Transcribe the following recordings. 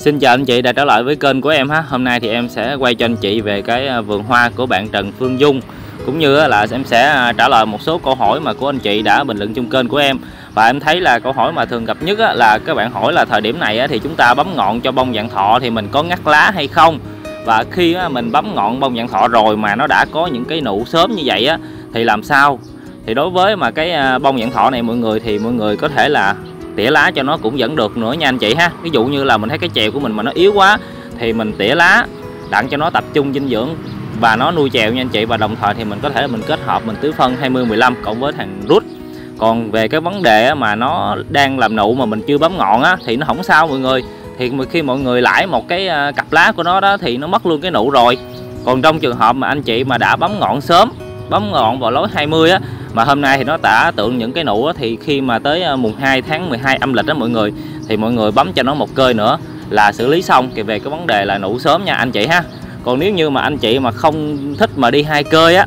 Xin chào anh chị đã trở lại với kênh của em ha. Hôm nay thì em sẽ quay cho anh chị về cái à, vườn hoa của bạn Trần Phương Dung cũng như là em sẽ à, trả lời một số câu hỏi mà của anh chị đã bình luận trong kênh của em. Và em thấy là câu hỏi mà thường gặp nhất là các bạn hỏi là thời điểm này thì chúng ta bấm ngọn cho bông dạng thọ thì mình có ngắt lá hay không? Và khi mình bấm ngọn bông dạng thọ rồi mà nó đã có những cái nụ sớm như vậy thì làm sao? Thì đối với mà cái à, bông dạng thọ này mọi người thì mọi người có thể là tỉa lá cho nó cũng vẫn được nữa nha anh chị ha. Ví dụ như là mình thấy cái chèo của mình mà nó yếu quá, thì mình tỉa lá, đặng cho nó tập trung dinh dưỡng và nó nuôi chèo nha anh chị. Và đồng thời thì mình có thể là mình kết hợp mình tưới phân 20 15 cộng với thằng rút còn về cái vấn đề mà nó đang làm nụ mà mình chưa bấm ngọn á, thì nó không sao mọi người. Thì khi mọi người lãi một cái à, cặp lá của nó đó thì nó mất luôn cái nụ rồi. Còn trong trường hợp mà anh chị mà đã bấm ngọn sớm bấm gọn vào lối 20 á. Mà hôm nay thì nó tả tượng những cái nụ á, thì khi mà tới à, mùng 2 tháng 12 âm lịch đó mọi người thì mọi người bấm cho nó một cơi nữa là xử lý xong. Thì về cái vấn đề là nụ sớm nha anh chị ha. Còn nếu như mà anh chị mà không thích mà đi hai cơi á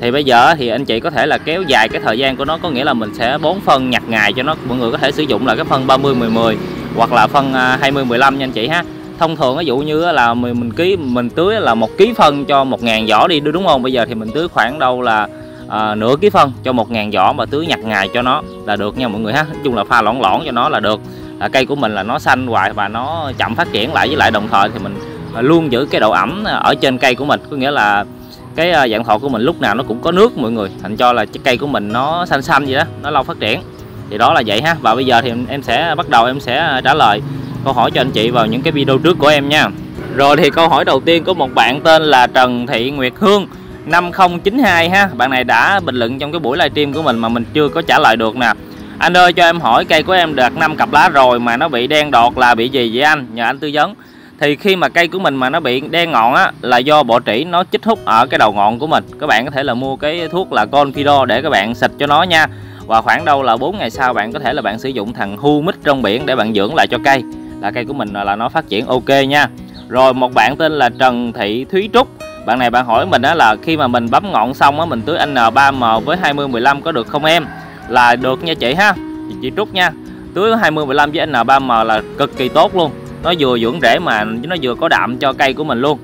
thì bây giờ thì anh chị có thể là kéo dài cái thời gian của nó có nghĩa là mình sẽ bón phân nhặt ngày cho nó mọi người có thể sử dụng là cái phân 30 10 10 hoặc là phân à, 20 15 nha anh chị ha thông thường ví dụ như là mình, mình ký mình tưới là một ký phân cho một ngàn giỏ đi đúng không? Bây giờ thì mình tưới khoảng đâu là à, nửa ký phân cho một ngàn giỏ mà tưới nhặt ngày cho nó là được nha mọi người ha. Nói chung là pha lõn lõn cho nó là được. À, cây của mình là nó xanh hoài và nó chậm phát triển lại với lại đồng thời thì mình à, luôn giữ cái độ ẩm ở trên cây của mình. Có nghĩa là cái à, dạng thọ của mình lúc nào nó cũng có nước mọi người. Thành cho là cái cây của mình nó xanh xanh vậy đó nó lâu phát triển. Thì đó là vậy ha. Và bây giờ thì em sẽ bắt đầu em sẽ trả lời câu hỏi cho anh chị vào những cái video trước của em nha. Rồi thì câu hỏi đầu tiên của một bạn tên là Trần Thị Nguyệt Hương 5092 ha. Bạn này đã bình luận trong cái buổi livestream của mình mà mình chưa có trả lời được nè. Anh ơi, cho em hỏi, cây của em đạt 5 cặp lá rồi mà nó bị đen đọt là bị gì vậy anh? Nhờ anh tư vấn. Thì khi mà cây của mình mà nó bị đen ngọn á, là do bộ trĩ nó chích hút ở cái đầu ngọn của mình. Các bạn có thể là mua cái thuốc là Confido để các bạn xịt cho nó nha. Và khoảng đâu là 4 ngày sau, bạn có thể là bạn sử dụng thằng humic trong biển để bạn dưỡng lại cho cây. Là cây của mình là nó phát triển ok nha. Rồi, một bạn tên là Trần Thị Thúy Trúc. Bạn này bạn hỏi mình đó là khi mà mình bấm ngọn xong á, mình tưới N3M với 2015 có được không em? Là được nha chị ha. Chị Trúc nha. Tưới 2015 với N3M là cực kỳ tốt luôn. Nó vừa dưỡng rễ mà nó vừa có đạm cho cây của mình luôn.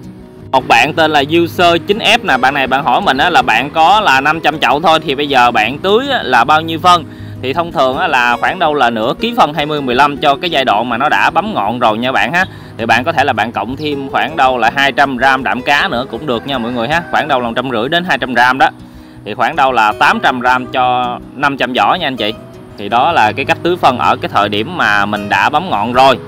Một bạn tên là user 9F nè. Bạn này bạn hỏi mình á là bạn có là 500 chậu thôi thì bây giờ bạn tưới là bao nhiêu phân? Thì thông thường là khoảng đâu là nửa ký phân 20 15 cho cái giai đoạn mà nó đã bấm ngọn rồi nha bạn ha. Thì bạn có thể là bạn cộng thêm khoảng đâu là 200 gram đạm cá nữa cũng được nha mọi người ha. Khoảng đâu là trăm rưỡi đến 200 gram đó. Thì khoảng đâu là 800 gram cho 500 vỏ nha anh chị. Thì đó là cái cách tưới phân ở cái thời điểm mà mình đã bấm ngọn rồi.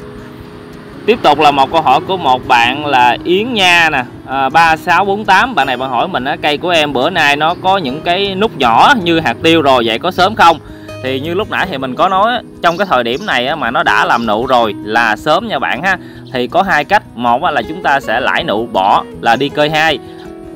Tiếp tục là một câu hỏi của một bạn là Yến Nha nè. À, 3648 Bạn này bạn hỏi mình á, cây của em bữa nay nó có những cái nút nhỏ như hạt tiêu rồi Vậy có sớm không? Thì như lúc nãy thì mình có nói trong cái thời điểm này mà nó đã làm nụ rồi là sớm nha bạn ha. Thì có hai cách. Một là chúng ta sẽ lãi nụ bỏ là đi cơi hai.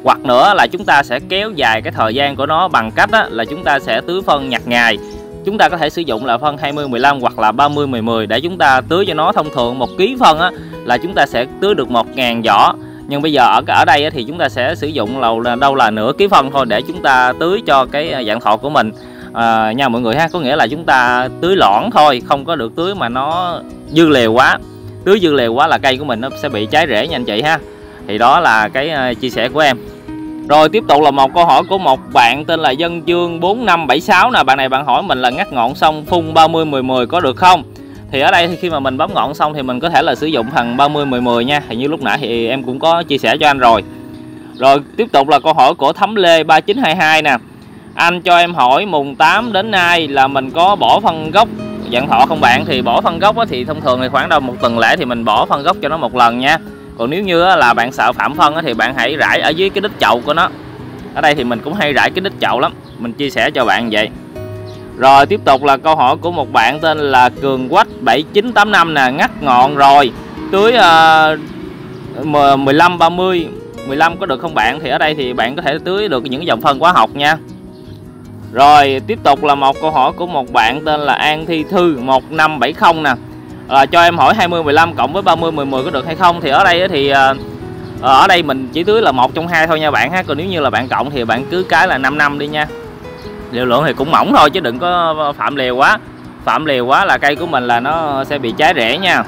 Hoặc nữa là chúng ta sẽ kéo dài cái thời gian của nó bằng cách là chúng ta sẽ tưới phân nhặt ngày chúng ta có thể sử dụng là phân 20 15 hoặc là 30 10 10 để chúng ta tưới cho nó thông thường một ký phân á, là chúng ta sẽ tưới được 1.000 giỏ. Nhưng bây giờ ở ở đây thì chúng ta sẽ sử dụng là đâu là nửa ký phân thôi để chúng ta tưới cho cái à, dạng thọ của mình à, nha mọi người ha có nghĩa là chúng ta tưới lõn thôi không có được tưới mà nó dư lều quá. Tưới dư lều quá là cây của mình nó sẽ bị cháy rễ nha anh chị ha. Thì đó là cái uh, chia sẻ của em. Rồi tiếp tục là một câu hỏi của một bạn tên là Dân Dương 4576 nè. Bạn này bạn hỏi mình là ngắt ngọn xong phun 30 10 10 có được không? Thì ở đây thì khi mà mình bấm ngọn xong thì mình có thể là sử dụng thằng 30 10 10 nha. Thì như lúc nãy thì em cũng có chia sẻ cho anh rồi. Rồi tiếp tục là câu hỏi của Thấm Lê 3922 nè anh cho em hỏi mùng 8 đến nay là mình có bỏ phân gốc dạng thọ không bạn? Thì bỏ phân gốc thì thông thường thì khoảng đâu một tuần lễ thì mình bỏ phân gốc cho nó một lần nha. Còn nếu như là bạn sợ phạm phân thì bạn hãy rải ở dưới cái đít chậu của nó. Ở đây thì mình cũng hay rải cái đít chậu lắm mình chia sẻ cho bạn vậy. Rồi tiếp tục là câu hỏi của một bạn tên là Cường Quách 7985 nè ngắt ngọn rồi. Tưới uh, 15 30 15 có được không bạn? Thì ở đây thì bạn có thể tưới được những dòng phân hóa học nha rồi, tiếp tục là một câu hỏi của một bạn tên là An Thi Thư 1570 nè. Là cho em hỏi 20 15 cộng với 30 10 10 có được hay không? Thì ở đây thì ờ, ờ, ở đây mình chỉ tưới là một trong hai thôi nha bạn ha. Còn nếu như là bạn cộng thì bạn cứ cái là 5 năm đi nha. Liều lượng thì cũng mỏng thôi chứ đừng có ờ, phạm liều quá. Phạm liều quá là cây của mình là nó sẽ bị cháy rễ nha.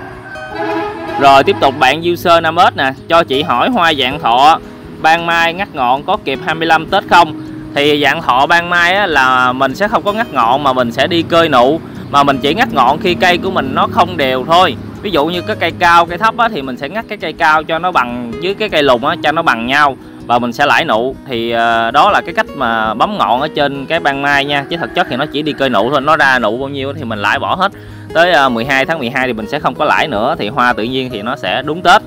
Rồi, tiếp tục bạn user 5S nè, cho chị hỏi hoa dạng thọ, ban mai ngắt ngọn có kịp 25 Tết không? Thì dạng thọ ban mai á, là mình sẽ không có ngắt ngọn mà mình sẽ đi cơi nụ. Mà mình chỉ ngắt ngọn khi cây của mình nó không đều thôi. Ví dụ như cái cây cao cây thấp á, thì mình sẽ ngắt cái cây cao cho nó bằng với cái cây lùn á, cho nó bằng nhau. Và mình sẽ lãi nụ. Thì uh, đó là cái cách mà bấm ngọn ở trên cái ban mai nha. Chứ thực chất thì nó chỉ đi cơi nụ thôi. Nó ra nụ bao nhiêu thì mình lãi bỏ hết. Tới ờ, uh, 12 tháng 12 thì mình sẽ không có lãi nữa. Thì hoa tự nhiên thì nó sẽ đúng Tết.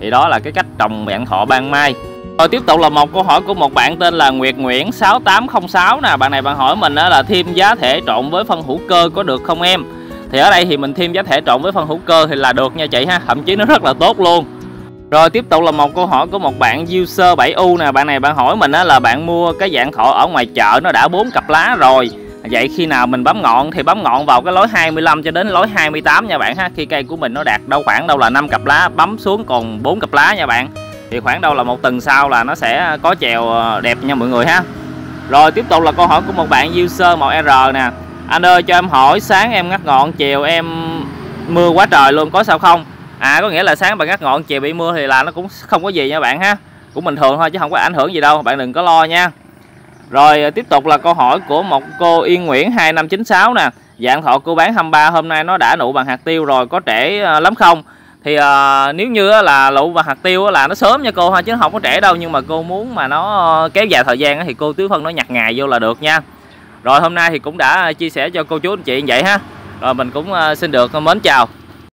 Thì đó là cái cách trồng dạng thọ ban mai rồi tiếp tục là một câu hỏi của một bạn tên là Nguyệt Nguyễn 6806 nè. Bạn này bạn hỏi mình là thêm giá thể trộn với phân hữu cơ có được không em? Thì ở đây thì mình thêm giá thể trộn với phân hữu cơ thì là được nha chị ha. Thậm chí nó rất là tốt luôn. Rồi tiếp tục là một câu hỏi của một bạn user 7U nè. Bạn này bạn hỏi mình là bạn mua cái dạng thọ ở ngoài chợ nó đã bốn cặp lá rồi. Vậy khi nào mình bấm ngọn thì bấm ngọn vào cái lối 25 cho đến lối 28 nha bạn ha. Khi cây của mình nó đạt đâu khoảng đâu là 5 cặp lá, bấm xuống còn 4 cặp lá nha bạn thì khoảng đâu là một tuần sau là nó sẽ có chèo ờ, đẹp nha mọi người ha. Rồi, tiếp tục là câu hỏi của một bạn user màu R nè. Anh ơi, cho em hỏi, sáng em ngắt ngọn chiều em mưa quá trời luôn, có sao không? À có nghĩa là sáng bạn ngắt ngọn chiều bị mưa thì là nó cũng không có gì nha bạn ha. Cũng bình thường thôi chứ không có ảnh hưởng gì đâu, bạn đừng có lo nha. Rồi ờ, tiếp tục là câu hỏi của một cô Yên Nguyễn 2596 nè. Dạng thọ cô bán 23 hôm nay nó đã nụ bằng hạt tiêu rồi, có trễ ờ, lắm không? Thì uh, nếu như là lụ và hạt tiêu là nó sớm nha cô ha chứ không có trễ đâu. Nhưng mà cô muốn mà nó ờ, kéo dài thời gian thì cô tưới phân nó nhặt ngày vô là được nha. Rồi hôm nay thì cũng đã chia sẻ cho cô chú anh chị như vậy ha. Rồi mình cũng ờ, xin được mến chào.